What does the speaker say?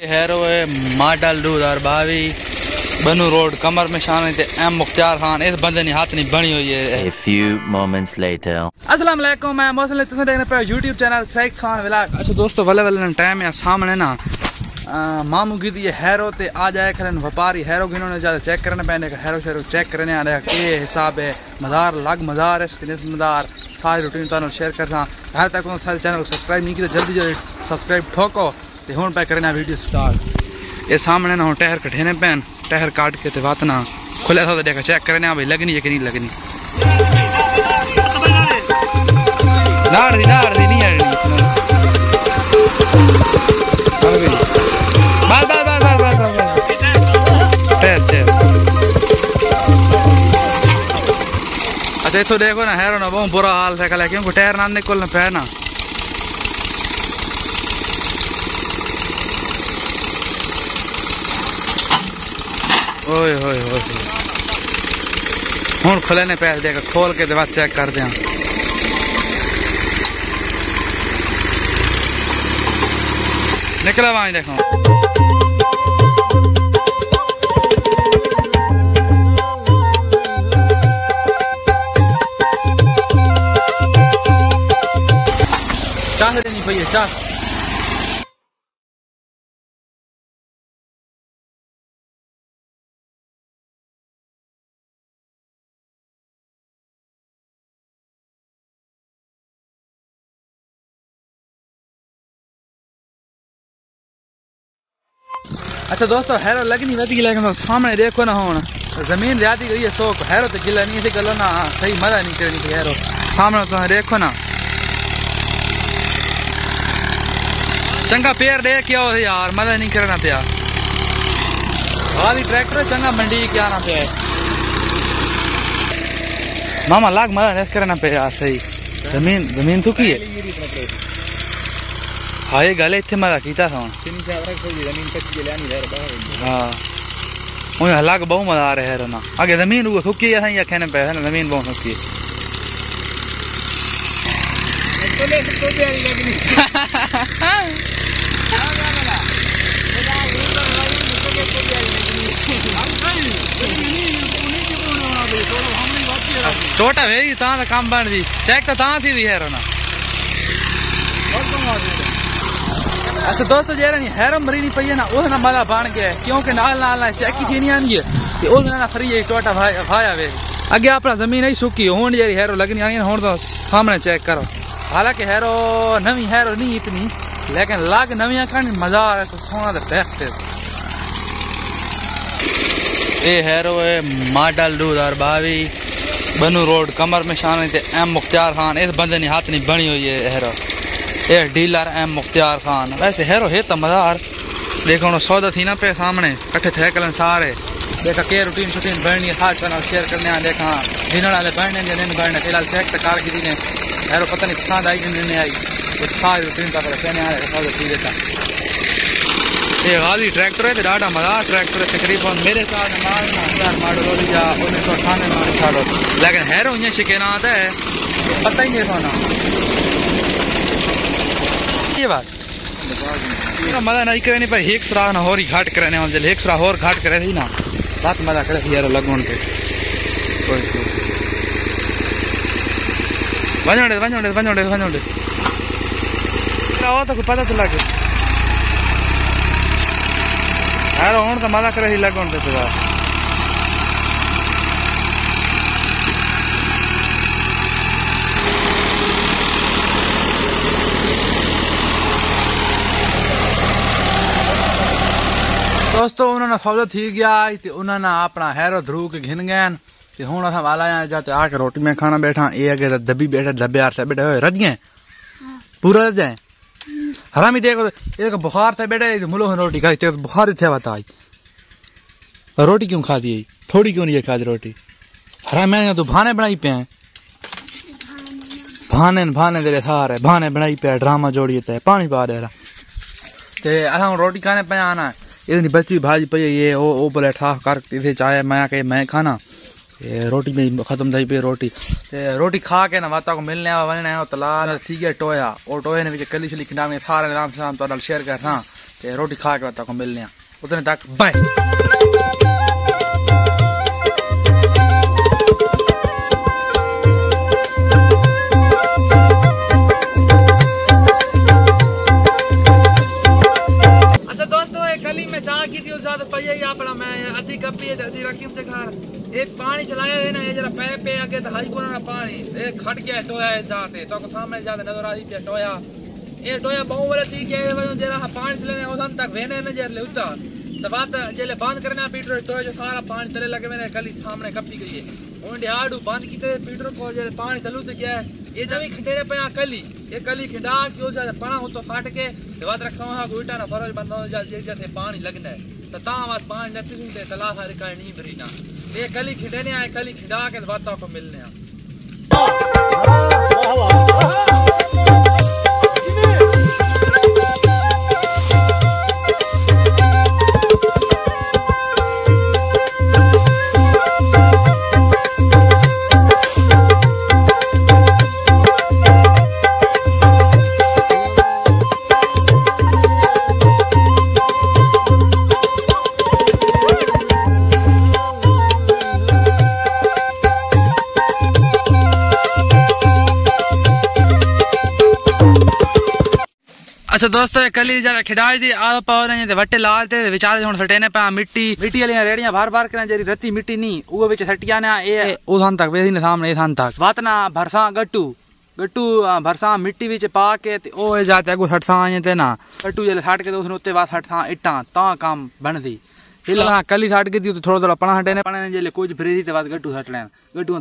Hero ہے model دو ہزار باوی بنو روڈ کمر میں شامل تے ایم مختار خان اس بندے نے ہاتھ نہیں بنی ہوئی ہے A few moments later. السلام علیکم میں موسم لے تسیں دیکھنے پہ یوٹیوب چینل سیک خان ولاگ اچھا دوستو ولے ولے ٹائم ہے سامنے نا مامو کی دی ہیرو تے آ جائے کرن وپاری ہیرو گنوں نے زیادہ چیک کرنے پہنے کہ ہیرو شیرو چیک کرنے آ رہا کہ حساب ہے مزار لگ مزار ہے سکنس مزار ساری روٹین تو شیئر کرنا ہر تک کو سارے چینل کو سبسکرائب نہیں کیتے جلدی جلدی سبسکرائب ٹھوکو تے ہن پہ کرنا ویڈیو سٹارٹ۔ یہ سامنے نہ ٹہر کٹھنے پین، ٹہر کاٹ کے تے وات کھلے تھا دیکھا چیک کرنے بھائی لگنی ہے کہ نہیں لگنی۔ نار دی نار دی، نہیں آڑنی اچھا اتو دیکھو نا ہیرو نا بہت برا حال تھا کل کیونکہ ٹائر نہ نکلنا پہ نا اوئے ہوئے ہوئے ہوں، کھلے نے پیسے دے کر کھول کے بعد چیک کر دیا۔ نکلا وہاں دیکھو۔ چاہ دینی پی ہے اچھا دوستو ہیرو لگنی ودی لیکن سامنے دیکھو نا ہوں زمین زیادہ گئی ہے، سوک ہیرو تو گلا نہیں تھی گلو نا صحیح مزہ نہیں کرنی تھی ہیرو سامنے تو دیکھو نا۔ چنگا پیر دے کیا ہو یار، مزہ نہیں کرنا پیا۔ والی ٹریکٹر چنگا منڈی کیا نا پیا۔ ماما لاگ مزہ نہیں کرنا پیا، صحیح۔ زمین زمین تھکی ہے۔ ہاں یہ گل اتنے مزہ کیتا تھا ہاں ہوں الگ بہت مزہ آ رہا ہے آگے زمین وہ سکی ہے یا کھانے پہ زمین بہت سکی ہے ٹوٹا ویری تاں دا کام بن دی چیک تو تاں تھی دی ہے نا اچھا دوستو جیرا نہیں حیرم بری نہیں پئی ہے نا اس نا مزہ بن گیا کیونکہ نال نال نال چیک کی نہیں آنی ہے۔ تے اس نا فری ایک ٹوٹا بھایا وے۔ اگے اپنا زمین ہی سکی، ہون جیری ہیرو لگنی آنی ہے ہون تو سامنے چیک کرو۔ حالانکہ ہیرو نوی ہیرو نہیں اتنی، لیکن لگ نویاں کھانی مزہ آ رہا ہے سونا تو بیسٹ ہے اے ہیرو ہے ماڈل دو ہزار باوی، بنو روڈ کمر میں شامل تے ایم مختار خان، اس بندے نے ہاتھ نہیں بنی ہوئی ہے ہیرو اے ڈیلر ایم مختار خان ویسے ہیرو ہے تو مزار دیکھو انہوں سودا تھی نا پہ سامنے کٹھے تھے کلن سارے دیکھا کہ روٹین شوٹین بڑھنی ہے خاص چینل شیئر کرنے آن دیکھا جنہوں والے بڑھنے یا نہیں بڑھنے فی الحال چیک تک کار کی دینے ہیرو پتہ نہیں پسند آئی جن نہیں آئی وہ ساری روٹین کا پتہ کہنے آ رہے سودا تھی دیتا یہ غازی ٹریکٹر ہے ڈاڈا مزہ ٹریکٹر ہے تقریباً میرے ساتھ مال ہزار ماڈل ہو یا انیس سو اٹھانوے ماڈل سالو لیکن ہیرو یہ شکینات ہے پتہ ہی نہیں سونا یہ بات۔ مزہ نہیں کرے نہیں پہ ایک نہ ہو رہی گھاٹ کرنے والے جل ایک سراہ اور گھاٹ کرے تھی نا بات مزہ کرے یار لگون کے۔ کوئی کوئی۔ ونجو دے ونجو دے ونجو دے ونجو دے۔ وہ تو کوئی پتہ تو یار ہوں تو مزہ کرے تھی لگون دے تو دوستو انہوں نے فوجہ تھی گیا تے انہوں نے اپنا ہیرو دھرو کے گھن گئے تے ہوں اساں والا آیا جاتے آ کے روٹی میں کھانا بیٹھا اے اگے دبی بیٹھے دبے آر سے بیٹھے ہوئے رج گئے پورا رج جائیں حرامی دیکھو یہ بخار سے بیٹھے ملو روٹی کھائی تے بخار ہی تھے بتا آئی روٹی کیوں کھا دی تھوڑی کیوں نہیں کھا دی روٹی حرامی نے تو بھانے بنائی پہ ہیں بھانے بھانے دے سارے بھانے بنائی پہ ڈرامہ جوڑی تے پانی پا دے تے اساں روٹی کھانے پہ آنا ہے اتنی بچی بھاجی پی یہ او او بولے ٹھا کر تھی چاہے میں کہ میں کھانا روٹی میں ختم تھی پی روٹی تے روٹی کھا کے نا واتا کو ملنے آ وننے آ تلا تھی گیا ٹویا او ٹوئے نے وچ کلی کنڈا کھنڈا سارے آرام سے تو شیئر کرنا تے روٹی کھا کے واتا کو ملنے آ اتنے تک بائے میں چاہ کی تھی اس زیادہ پہیے ہی اپنا میں ادھی کپی ہے ادھی رکیم سے گھر ایک پانی چلایا ہے نا، یہ جرا پے پے اگے تو ہائی کونا پانی۔ ایک کھٹ گیا ٹویا ہے جاتے تو کو سامنے جاتے نظر آ رہی پیا ٹویا۔ یہ ٹویا بہو والا تھی کہ یہ وجہ جرا پانی چلانے ادھن تک وینے نہ جر لے اچا تو بات جلے بند کرنا پیٹر ٹویا جو سارا پانی تلے لگے میں گلی سامنے کپی گئی ہے۔ ہوں ڈیاڈو بند کیتے پیٹر کو جلے پانی تلو تو گیا ہے۔ یہ جب کھنڈے پیا کلی یہ کلی کھنڈا کے اسے پڑا ہو تو پھٹ کے بات رکھنا ہوا کوئی ٹا نہ فروج بند ہو جا جے جے پانی لگنا ہے تو تا بات پانی نہ پیسوں تے تلا ہر کا نہیں بری نا یہ کلی کھنڈے نے آئے کلی کھنڈا کے باتوں کو ملنے آ اچھا دوستو یہ کلی جگہ کھڈاج دی آ پاو نے تے وٹے لال تے وچارے ہن سٹے نے پا مٹی۔ مٹی والی ریڑیاں بار بار کرن جری رتی مٹی نہیں او وچ سٹیاں نے اے او تھان تک ویسی نے سامنے تھان تک۔ واتنا بھرساں گٹو۔ گٹو بھرساں مٹی وچ پا کے گٹو سٹساں اٹاں تا کام بندی ہلا کلی سٹ کے تے تھوڑا تھوڑا پنا ہٹے نے۔ پنے جلے کچھ فری تے بعد گٹو سٹ لین۔ گٹو